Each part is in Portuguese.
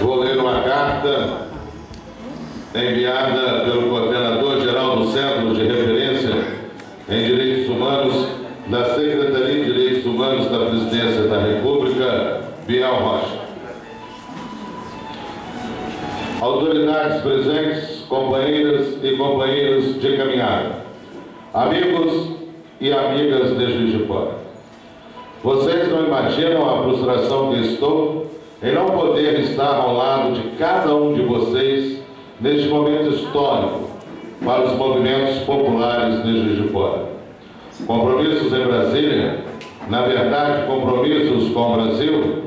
Vou ler uma carta enviada pelo coordenador-geral do Centro de Referência em Direitos Humanos da Secretaria de Direitos Humanos da Presidência da República, Biel Rocha. Autoridades presentes, companheiras e companheiros de caminhada, amigos e amigas de Juiz de Fora. Vocês não imaginam a frustração que estou em não poder estar ao lado de cada um de vocês neste momento histórico para os movimentos populares de Juiz de Fora. Compromissos em Brasília, na verdade, compromissos com o Brasil,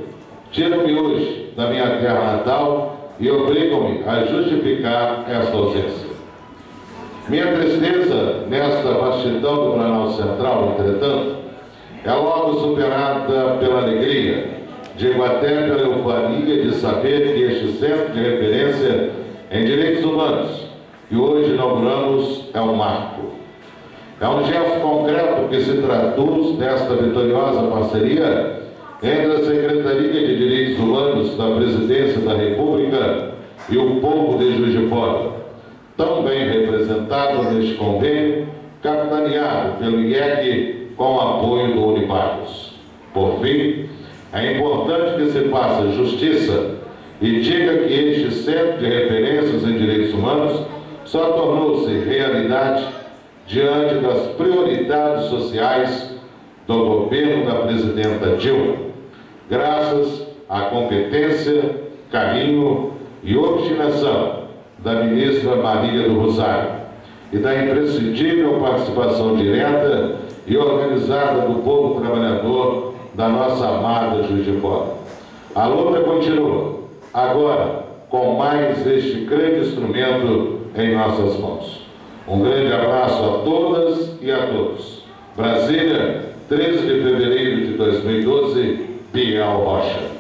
tiram-me hoje da minha terra natal e obrigam-me a justificar esta ausência. Minha tristeza nesta vastidão do Planalto Central, entretanto, é logo superada pela alegria, digo até pela euforia de saber que este centro de referência em direitos humanos, que hoje inauguramos, é um marco. É um gesto concreto que se traduz nesta vitoriosa parceria entre a Secretaria de Direitos Humanos da Presidência da República e o povo de Juiz de Fora, tão bem representado neste convênio, capitaneado pelo IEC com o apoio do Unipagos. Por fim, é importante que se faça justiça e diga que este centro de referências em direitos humanos só tornou-se realidade diante das prioridades sociais do governo da presidenta Dilma, graças à competência, carinho e obstinação da ministra Maria do Rosário e da imprescindível participação direta e organizada do povo trabalhador da nossa amada Juiz de Fora. A luta continua, agora com mais este grande instrumento em nossas mãos. Um grande abraço a todas e a todos. Brasília, 13 de fevereiro de 2012, Biel Rocha.